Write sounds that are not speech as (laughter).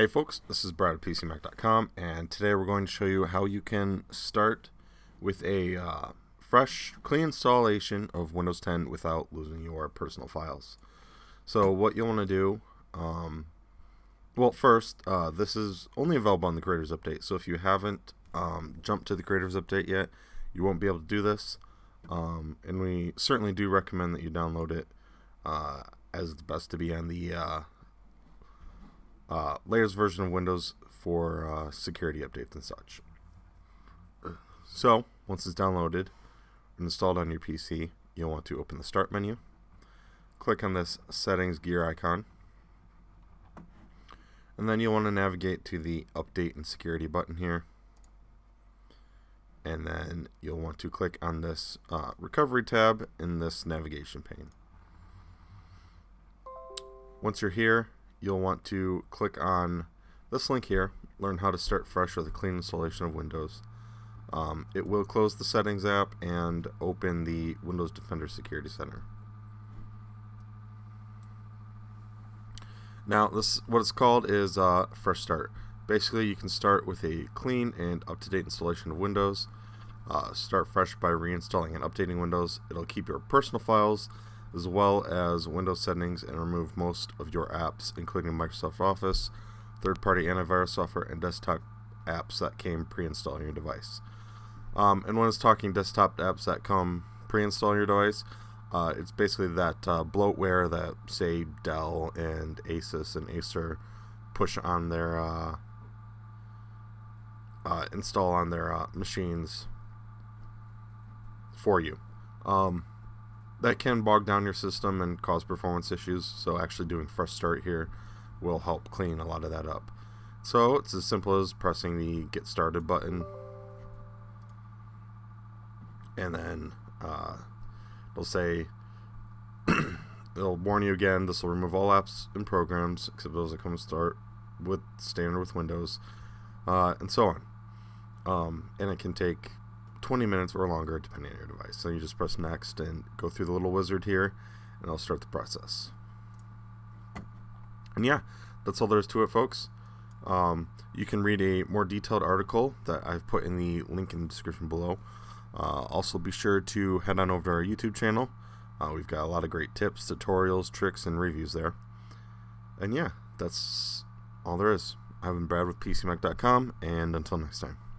Hey folks, this is Brad at PCMech.com and today we're going to show you how you can start with a uh, fresh, clean installation of Windows 10 without losing your personal files. So what you'll want to do, um, well first, uh, this is only available on the Creators Update, so if you haven't um, jumped to the Creators Update yet, you won't be able to do this. Um, and we certainly do recommend that you download it uh, as the best to be on the uh, latest version of Windows for uh, security updates and such. So, once it's downloaded and installed on your PC, you'll want to open the Start menu, click on this Settings gear icon, and then you'll want to navigate to the Update and Security button here, and then you'll want to click on this uh, Recovery tab in this navigation pane. Once you're here, you'll want to click on this link here, learn how to start fresh with a clean installation of Windows. Um, it will close the settings app and open the Windows Defender Security Center. Now, this what it's called is uh, Fresh Start. Basically, you can start with a clean and up-to-date installation of Windows. Uh, start fresh by reinstalling and updating Windows. It'll keep your personal files as well as Windows settings and remove most of your apps, including Microsoft Office, third-party antivirus software, and desktop apps that came pre-installed on your device. Um, and when it's talking desktop apps that come pre-installed on your device, uh, it's basically that uh, bloatware that, say, Dell and Asus and Acer push on their uh, uh install on their uh, machines for you. Um, that can bog down your system and cause performance issues. So actually doing fresh start here will help clean a lot of that up. So it's as simple as pressing the get started button and then uh, it'll say (clears throat) it'll warn you again this will remove all apps and programs except those that come start with standard with Windows uh, and so on um, and it can take 20 minutes or longer depending on your device. So you just press next and go through the little wizard here and it'll start the process. And yeah, that's all there is to it folks. Um, you can read a more detailed article that I've put in the link in the description below. Uh, also be sure to head on over to our YouTube channel. Uh, we've got a lot of great tips, tutorials, tricks, and reviews there. And yeah, that's all there is. I've been Brad with PCMech.com, and until next time.